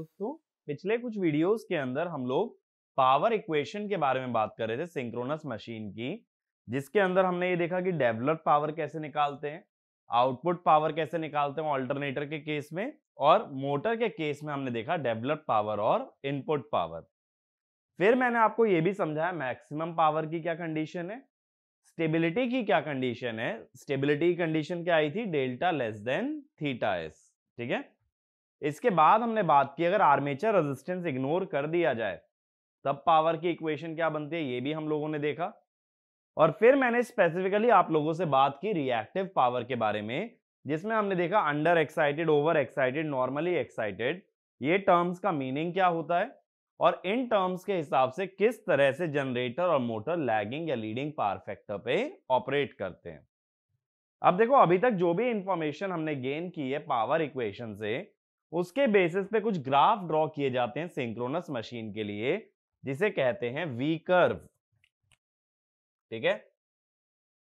दोस्तों, पिछले कुछ वीडियोस के अंदर हम लोग पावर इक्वेशन के बारे में बात कर रहे थे सिंक्रोनस मशीन की, जिसके अंदर हमने ये देखा कि डेवलप पावर कैसे निकालते हैं आउटपुट पावर कैसे निकालते हैं ऑल्टरनेटर के केस में और मोटर के केस में हमने देखा डेवलप पावर और इनपुट पावर फिर मैंने आपको ये भी समझाया मैक्सिमम पावर की क्या कंडीशन है स्टेबिलिटी की क्या कंडीशन है स्टेबिलिटी कंडीशन क्या आई थी delta less than theta S ठीक है? इसके बाद हमने बात की, अगर आर्मेचर रेजिस्टेंस इग्नोर कर दिया जाए, तब पावर की इक्वेशन क्या बनती है? ये भी हम लोगों ने देखा। और फिर मैंने स्पेसिफिकली आप लोगों से बात की रिएक्टिव पावर के बारे में, जिसमें हमने देखा under excited over excited normally excited ये टर्म्स का मीनिंग क्या होता है? और इन टर्म्स के हिसाब से किस तरह से जनरेटर और मोटर लैगिंग या लीडिंग पावर फैक्टर पे ऑपरेट करते हैं। अब देखो, अभी तक जो भी इंफॉर्मेशन हमने गेन की है पावर इक्वेशन से उसके बेसिस पे कुछ ग्राफ ड्रॉ किए जाते हैं सिंक्रोनस मशीन के लिए, जिसे कहते हैं वी कर्व ठीक है?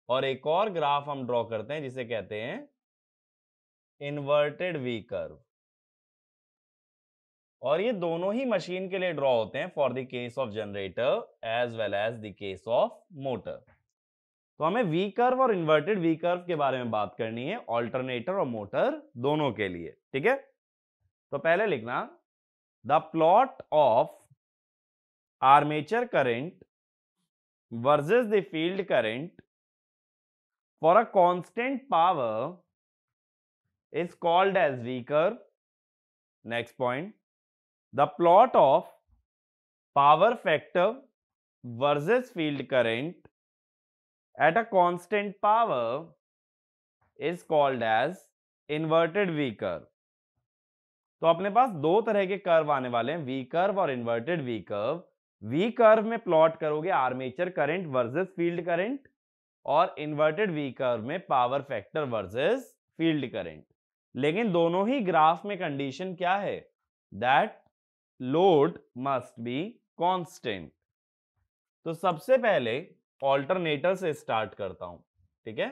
और एक और ग्राफ हम ड्रॉ करते हैं, जिसे कहते हैं इन्वर्टेड वी कर्व और ये दोनों ही मशीन के लिए ड्रॉ होते हैं for the case of generator as well as the case of motor तो हमें वी कर्व और इन्वर्टेड वी कर्व के बारे में बात करनी है ऑल्टरनेटर और मोटर दोनों के लिए। ठीक है? तो पहले लिखना, the plot of armature current versus the field current for a constant power is called as V curve. Next point, the plot of power factor versus field current at a constant power is called as inverted V curve. तो अपने पास दो तरह के curve आने वाले हैं V curve और inverted V curve V curve में प्लॉट करोगे armature current versus field current और इन्वर्टेड वी कर्व में power factor versus field current लेकिन दोनों ही ग्राफ में कंडीशन क्या है? That load must be constant तो सबसे पहले ऑल्टरनेटर से स्टार्ट करता हूँ, ठीक है?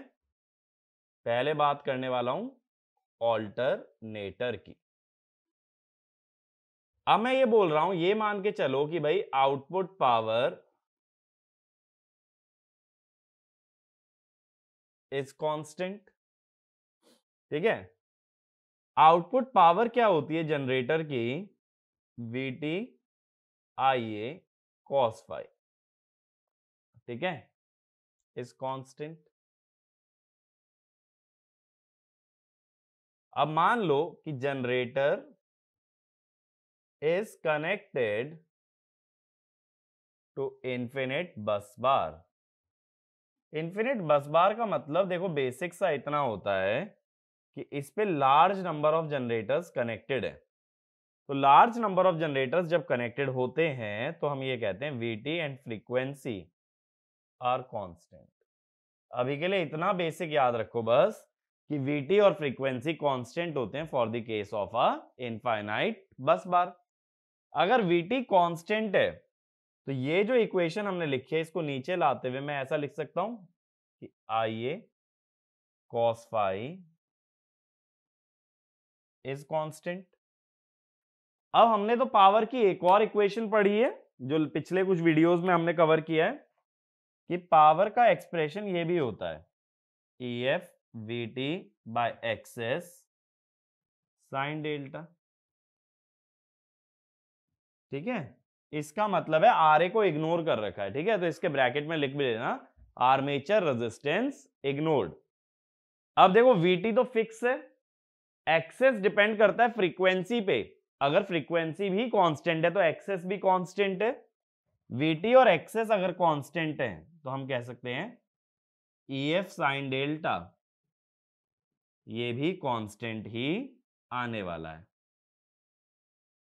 पहले बात करने वाला हूँ ऑल्टरनेटर की। अब मैं ये बोल रहा हूँ, ये मान के चलो कि भाई आउटपुट पावर इज़ कांस्टेंट ठीक है? आउटपुट पावर क्या होती है जनरेटर की? V T I A cos phi ठीक है? इज़ कांस्टेंट अब मान लो कि generator is connected to infinite bus bar. Infinite bus bar का मतलब देखो बेसिक सा इतना होता है कि इस पे large number of generators connected है। तो लार्ज नंबर ऑफ़ जनरेटर्स जब कनेक्टेड होते हैं तो हम ये कहते हैं VT and frequency are constant अभी के लिए इतना बेसिक याद रखो बस कि वीटी और फ्रीक्वेंसी कांस्टेंट होते हैं for the case of a infinite bus bar अगर Vt कांस्टेंट है तो ये जो इक्वेशन हमने लिखी है, इसको नीचे लाते हुए मैं ऐसा लिख सकता हूँ कि I A cos phi is constant अब हमने तो पावर की एक और इक्वेशन पढ़ी है, जो पिछले कुछ वीडियोस में हमने कवर किया है, कि पावर का एक्सप्रेशन ये भी होता है E F V T by XS sine delta ठीक है? इसका मतलब है आर ए को इग्नोर कर रखा है, ठीक है? तो इसके ब्रैकेट में लिख भी देना आर्मेचर रेजिस्टेंस इग्नोर्ड अब देखो वीटी तो फिक्स है एक्सेस डिपेंड करता है फ्रीक्वेंसी पे। अगर फ्रीक्वेंसी भी कांस्टेंट है तो एक्सेस भी कांस्टेंट है। वीटी और एक्सेस अगर कांस्टेंट है तो हम कह सकते हैं ई एफ़ साइन डेल्टा ये भी कांस्टेंट ही आने वाला है।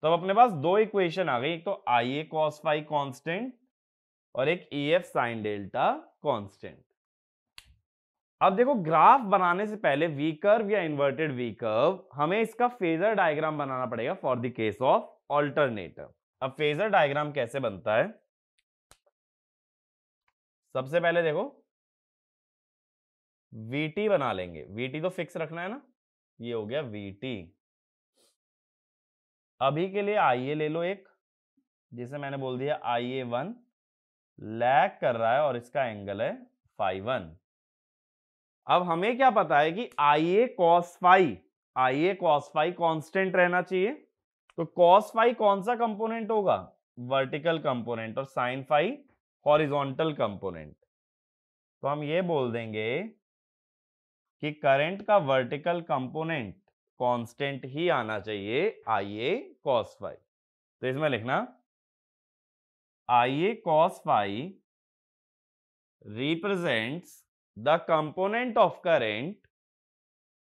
तो अब अपने पास दो इक्वेशन आ गई। एक तो I A cos phi constant और एक E F sine delta constant अब देखो ग्राफ बनाने से पहले वी कर्व या इन्वर्टेड वी कर्व हमें इसका फेजर डायग्राम बनाना पड़ेगा for the case of alternator अब फेजर डायग्राम कैसे बनता है? सबसे पहले देखो वीटी बना लेंगे। वीटी तो फिक्स रखना है ना? ये हो गया वीटी अभी के लिए आईए ले लो एक, जिसे मैंने बोल दिया आई ए वन, लैग कर रहा है और इसका एंगल है फाइव वन। अब हमें क्या पता है कि I A cos phi I A cos phi constant रहना चाहिए। तो कॉस फाइव कौन सा कंपोनेंट होगा? वर्टिकल कंपोनेंट और साइन फाइव हॉरिजॉन्टल कंपोनेंट। तो हम ये बोल देंगे कि करंट का वर्टिकल कंपोनेंट कांस्टेंट ही आना चाहिए आई ए कॉस फाइव तो इसमें लिखना I A cos phi represents the component of current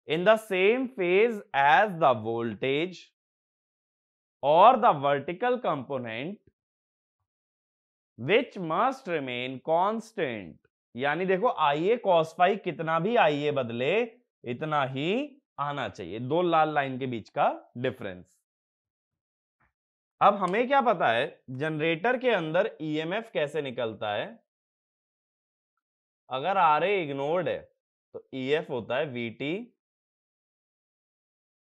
in the same phase as the voltage और the vertical component which must remain constant यानी देखो आई ए कॉस फाइव कितना भी आईए बदले, इतना ही आना चाहिए, दो लाल लाइन के बीच का डिफरेंस अब हमें क्या पता है जनरेटर के अंदर ईएमएफ e कैसे निकलता है? अगर आर ए इग्नोर्ड है तो ईएफ e होता है VT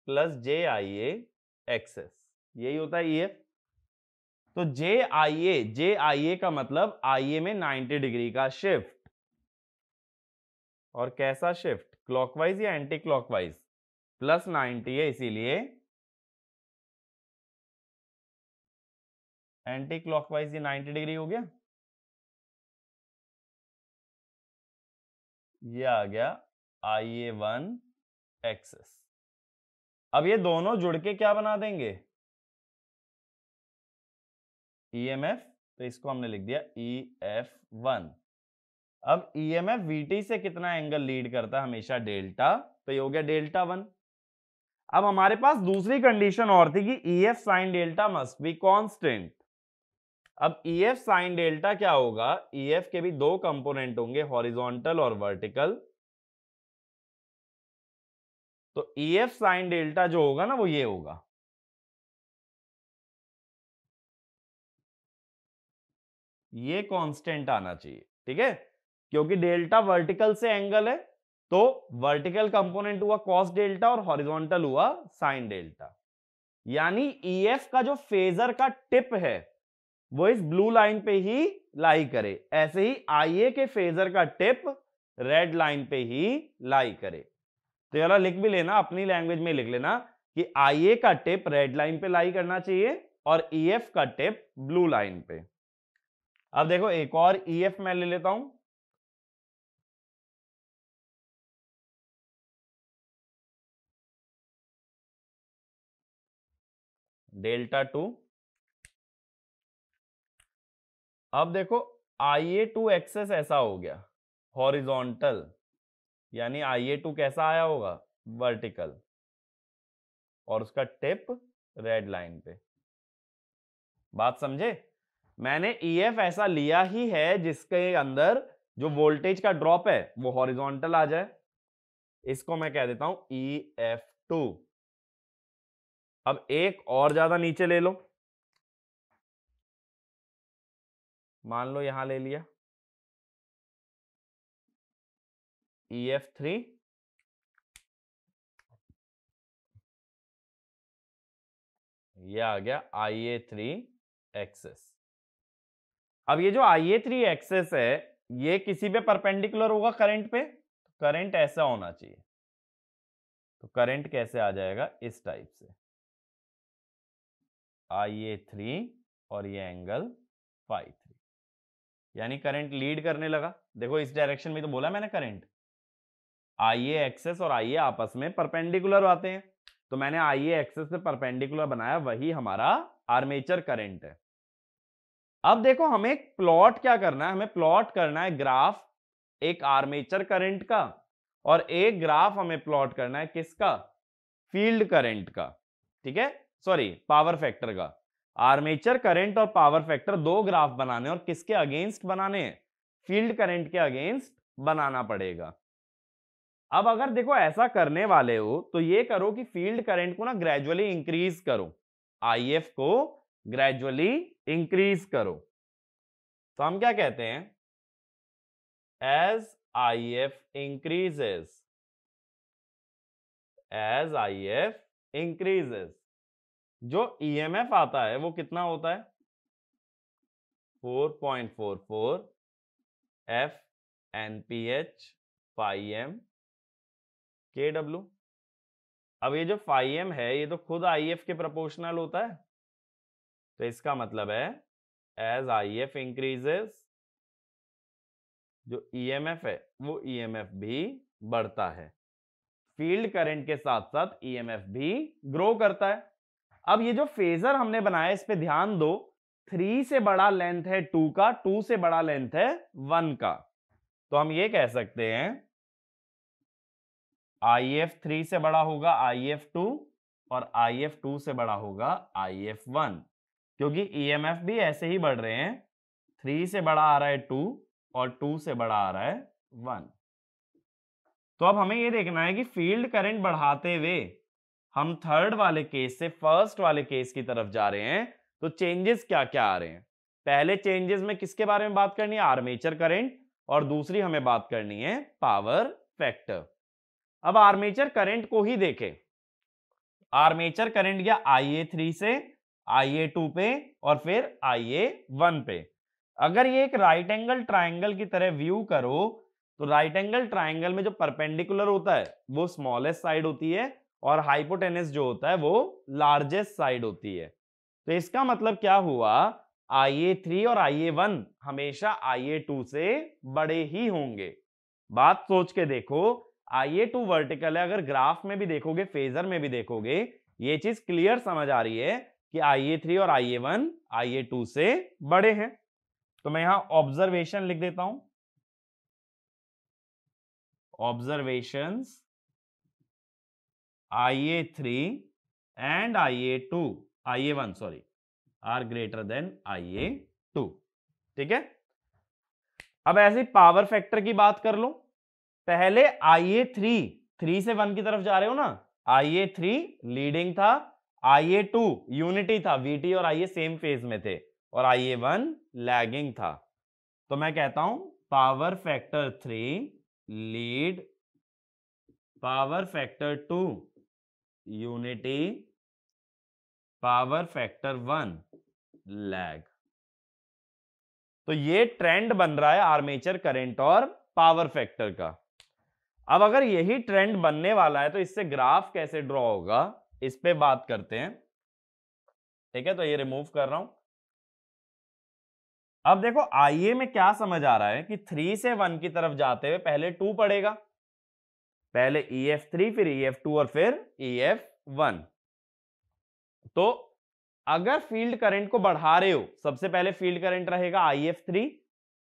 plus J I XS यही होता है ईएफ e तो जे आई ए जे आई ए का मतलब आई ए में 90 डिग्री का शिफ्ट और कैसा शिफ्ट क्लॉकवाइज या एंटी क्लॉकवाइज प्लस 90 है, इसीलिए एंटी क्लॉकवाइज ये 90 डिग्री हो गया। ये आ गया आई ए वन एक्सेस अब ये दोनों जुड़ के क्या बना देंगे? ई एम एफ़ तो इसको हमने लिख दिया ई एफ़ वन। अब ईएमएफ e वीटी से कितना एंगल लीड करता है हमेशा डेल्टा तो ये हो गया डेल्टा वन। अब हमारे पास दूसरी कंडीशन और थी कि E F sine delta must be constant अब ई एफ़ साइन डेल्टा क्या होगा? ई एफ़ के भी दो कंपोनेंट होंगे हॉरिजॉन्टल और वर्टिकल तो ई एफ़ साइन डेल्टा जो होगा ना, वो ये होगा। ये कांस्टेंट आना चाहिए, ठीक है? क्योंकि डेल्टा वर्टिकल से एंगल है तो वर्टिकल कंपोनेंट हुआ कॉस डेल्टा और हॉरिजॉन्टल हुआ साइन डेल्टा यानी ईएफ का जो फेजर का टिप है, वो इस ब्लू लाइन पे ही लाई करे। ऐसे ही आईए के फेजर का टिप रेड लाइन पे ही लाई करे। तो यार लिख भी लेना, अपनी लैंग्वेज में लिख लेना कि आईए का टिप रेड लाइन पे लाई करना चाहिए और ई एफ़ का टिप ब्लू लाइन पे। अब देखो, एक और ई एफ़ मैं ले लेता हूँ। Delta two. अब देखो आई ए टू एक्सेस ऐसा हो गया, हॉरिजॉन्टल, यानी आई ए टू कैसा आया होगा? वर्टिकल। और उसका टिप रेड लाइन पे। बात समझे? मैंने ई एफ़ ऐसा लिया ही है जिसके अंदर जो वोल्टेज का ड्रॉप है, वो हॉरिजॉन्टल आ जाए। इसको मैं कह देता हूँ ई एफ़ टू। अब एक और ज़्यादा नीचे ले लो। मान लो यहाँ ले लिया। ई एफ़ थ्री ये आ गया आई ए थ्री एक्सेस अब ये जो आई ए थ्री एक्सेस है, ये किसी पे परपेंडिकुलर होगा करंट पे? तो करंट ऐसा होना चाहिए। तो करंट कैसे आ जाएगा इस टाइप से? आई ए थ्री और ये एंगल फाइव थ्री। यानी करंट लीड करने लगा। देखो इस डायरेक्शन में तो बोला मैंने करंट। आई ए एक्सेस और आई ए आपस में परपेंडिकुलर आते हैं। तो मैंने आई ए एक्सेस से परपेंडिकुलर बनाया, वही हमारा आर्मेचर करंट है। अब देखो हमें प्लॉट क्या करना है? हमें प्लॉट करना है ग्राफ एक आर्मेचर करंट का और एक ग्राफ हमें प्लॉट करना है किसका? फ़ील्ड करंट का। ठीक है? सॉरी, पावर फैक्टर का। आर्मेचर करंट और पावर फैक्टर दो ग्राफ बनाने और किसके अगेंस्ट बनाने हैं? फ़ील्ड करंट के अगेंस्ट बनाना पड़ेगा। अब अगर देखो ऐसा करने वाले हो तो ये करो कि फ़ील्ड करंट को ना ग्रेजुअली इंक्रीज करो। आईएफ को ग्रेजुअली इंक्रीज करो। तो हम क्या कहते हैं? As I F increases as I F increases जो ईएमएफ आता है, वो कितना होता है? 4.44 F N P H phi M K W अब ये जो फाइव एम है, ये तो खुद आई एफ़ के प्रोपोर्शनल होता है। तो इसका मतलब है एज आई एफ़ इंक्रीजेस जो ईएमएफ है, वो ईएमएफ भी बढ़ता है। फ़ील्ड करंट के साथ साथ ईएमएफ भी ग्रो करता है। अब ये जो फेजर हमने बनाया, इस पे ध्यान दो। थ्री से बड़ा लेंथ है टू का टू से बड़ा लेंथ है वन का। तो हम ये कह सकते हैं आई एफ़ थ्री से बड़ा होगा आई एफ़ टू और आई एफ़ टू से बड़ा होगा आई एफ़ वन क्योंकि ई एम एफ़ भी ऐसे ही बढ़ रहे हैं। थ्री से बड़ा आ रहा है टू और टू से बड़ा आ रहा है वन तो अब हमें ये देखना है कि फ़ील्ड करंट बढ़ाते हुए हम थर्ड वाले केस से फ़र्स्ट वाले केस की तरफ़ जा रहे हैं तो चेंजेस क्या क्या आ रहे हैं? पहले चेंजेस में किसके बारे में बात करनी है? आर्मेचर करंट और दूसरी हमें बात करनी है पावर फैक्टर अब आर्मेचर करंट को ही देखें। आर्मेचर करंट गया आई थ्री से आई ए टू पे और फिर आई ए वन पे। अगर ये एक राइट एंगल ट्राइंगल की तरह व्यू करो तो राइट एंगल ट्राइंगल में जो परपेंडिकुलर होता है, वो स्मॉलेस्ट साइड होती है और हाइपोटेनिस जो होता है वो लार्जेस्ट साइड होती है। तो इसका मतलब क्या हुआ? आई ए थ्री और आई ए वन हमेशा आई ए टू से बड़े ही होंगे। बात सोच के देखो आई ए टू वर्टिकल है, अगर ग्राफ में भी देखोगे फेजर में भी देखोगे, ये चीज़ क्लियर समझ आ रही है कि आई ए थ्री और आई A one I A to से बड़े हैं। तो मैं यहाँ ऑब्जर्वेशन लिख देता हूँ। Observation and I A two I A one sorry are greater than I A two ठीक है? अब ऐसे पावर फैक्टर की बात कर लो। पहले आई ए थ्री थ्री से वन की तरफ़ जा रहे हो ना? आई ए थ्री लीडिंग था आई ए टू यूनिटी था वीटी और ए सेम फ़ेज़ में थे और आई ए वन लैगिंग था। तो मैं कहता हूँ power factor three lead power factor two unity power factor one, lag. तो ये ट्रेंड बन रहा है आर्मेचर करंट और पावर फैक्टर का। अब अगर यही ट्रेंड बनने वाला है तो इससे ग्राफ कैसे ड्रॉ होगा, इस पे बात करते हैं। ठीक है तो ये रिमूव कर रहा हूँ। अब देखो, आईए में क्या समझ आ रहा है कि थ्री से वन की तरफ़ जाते हुए पहले टू पड़ेगा। पहले ई एफ़ थ्री फिर ई एफ़ टू और फिर ई एफ़ वन तो अगर फ़ील्ड करंट को बढ़ा रहे हो, सबसे पहले फ़ील्ड करंट रहेगा आई एफ़ थ्री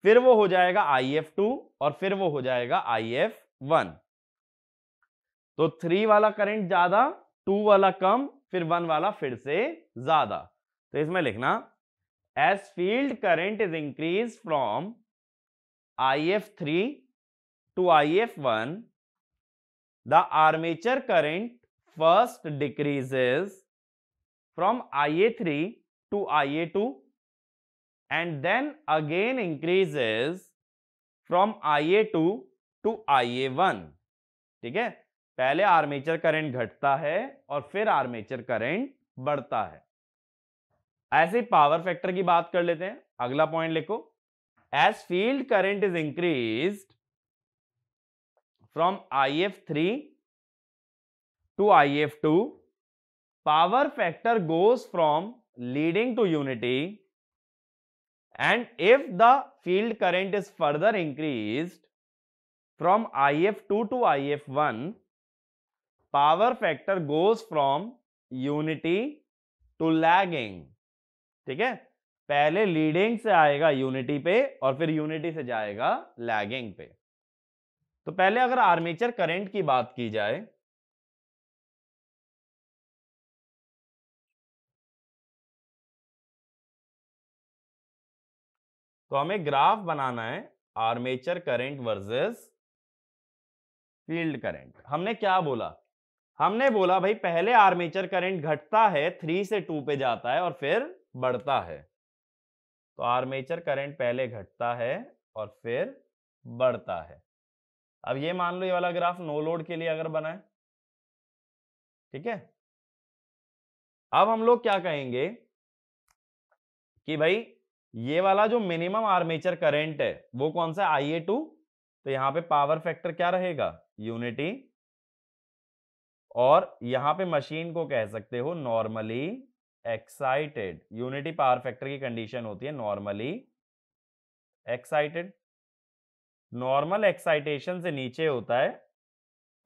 फिर वो हो जाएगा आई एफ़ टू और फिर वो हो जाएगा आई एफ़ वन तो थ्री वाला करंट ज़्यादा टू वाला कम, फिर वन वाला फिर से ज़्यादा। तो इसमें लिखना as field current is increase from I F three to I F one the armature current first decreases from IA3 to IA2 and then again increases from IA2 to IA1 ठीक है? पहले आर्मेचर करंट घटता है और फिर armature current बढ़ता है। ऐसे पावर फैक्टर की बात कर लेते हैं। अगला पॉइंट लिखो। As field current is increase F three to IF2, power factor goes from leading to unity and if the field current is further increased from IF2 to IF1, power factor goes from unity to lagging. ठीक है पहले leading से आएगा unity पे और फिर unity से जाएगा लैगिंग पे तो पहले अगर आर्मेचर करंट की बात की जाए तो हमें ग्राफ बनाना है armature current versus field current. हमने क्या बोला? हमने बोला, भाई, पहले आर्मेचर करंट घटता है, थ्री से टू पे जाता है और फिर बढ़ता है। तो आर्मेचर करंट पहले घटता है और फिर बढ़ता है। अब ये मान लो ये वाला ग्राफ नो लोड के लिए अगर बनाए ठीक है? अब हम लोग क्या कहेंगे कि भाई, ये वाला जो मिनिमम आर्मेचर करंट है, वो कौन सा आई ए टू तो यहाँ पे पावर फैक्टर क्या रहेगा? यूनिटी और यहाँ पे मशीन को कह सकते हो normally excited unity power factor की कंडीशन होती है नॉर्मली एक्साइटेड नॉर्मल एक्साइटेशन से नीचे होता है,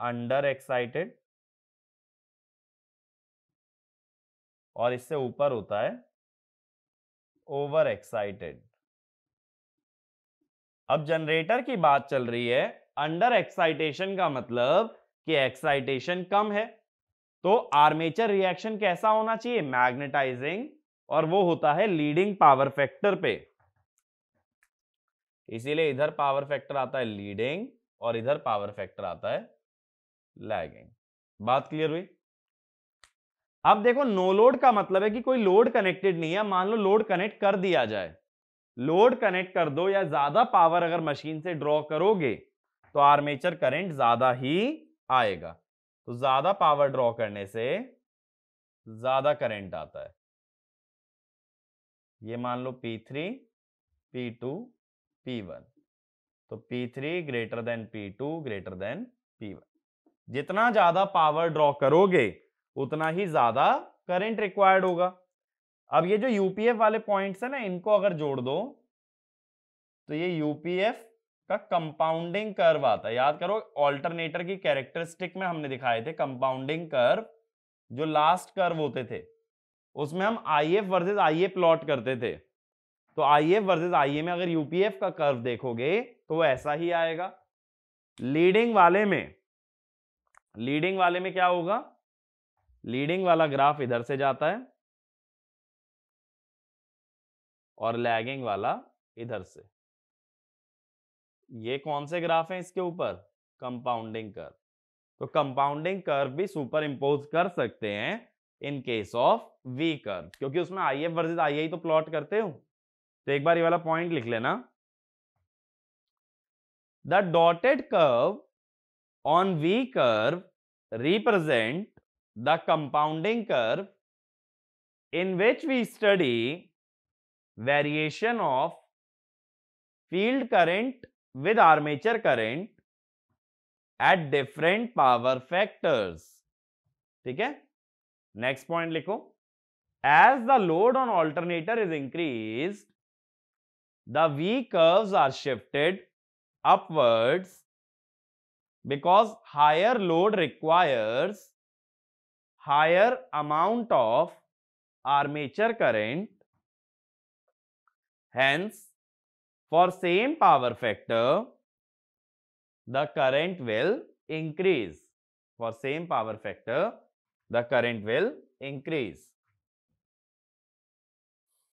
अंडर एक्साइटेड, और इससे ऊपर होता है, ओवर एक्साइटेड। अब जनरेटर की बात चल रही है, अंडर एक्साइटेशन का मतलब कि एक्साइटेशन कम है तो आर्मेचर रिएक्शन कैसा होना चाहिए? मैग्नेटाइजिंग, और वो होता है लीडिंग पावर फैक्टर पे। इसीलिए इधर पावर फैक्टर आता है लीडिंग और इधर पावर फैक्टर आता है लैगिंग बात क्लियर हुई? अब देखो नो लोड का मतलब है कि कोई लोड कनेक्टेड नहीं है। मान लो लोड कनेक्ट कर दिया जाए। लोड कनेक्ट कर दो या ज़्यादा पावर अगर मशीन से ड्रॉ करोगे तो आर्मेचर करंट ज़्यादा ही आएगा। तो ज़्यादा पावर ड्रॉ करने से ज़्यादा करंट आता है। ये मान लो P3, P2, P1 तो P3 greater than P2 greater than P1 जितना ज़्यादा पावर ड्रॉ करोगे, उतना ही ज़्यादा करंट रिक्वायर्ड होगा। अब ये जो यूपीएफ वाले पॉइंट्स है ना, इनको अगर जोड़ दो तो ये यूपीएफ का कंपाउंडिंग कर्व आता है। याद करो ऑल्टरनेटर की कैरेक्टरिस्टिक में हमने दिखाए थे कंपाउंडिंग कर्व जो लास्ट कर्व होते थे, उसमें हम I F versus I A plot करते थे। तो आई एफ़ वर्सेज आई ए में अगर यूपीएफ का कर्व देखोगे तो वो ऐसा ही आएगा। लीडिंग वाले में लीडिंग वाले में क्या होगा? लीडिंग वाला ग्राफ इधर से जाता है। और लैगिंग वाला इधर से। ये कौन से ग्राफ हैं इसके ऊपर? कंपाउंडिंग कर्व तो कंपाउंडिंग कर्व भी सुपर इंपोज कर सकते हैं in case of V curve क्योंकि उसमें आई एफ़ वर्सेज आई आई तो प्लॉट करते हो। तो एक बार ये वाला पॉइंट लिख लेना। The dotted curve on V curve represent the compounding curve in which we study variation of field current with armature current at different power factors ठीक है? नेक्स्ट पॉइंट लिखो। As the load on alternator is increased the v curves are shifted upwards because higher load requires higher amount of armature current Hence, for same power factor, the current will increase. For same power factor, the current will increase.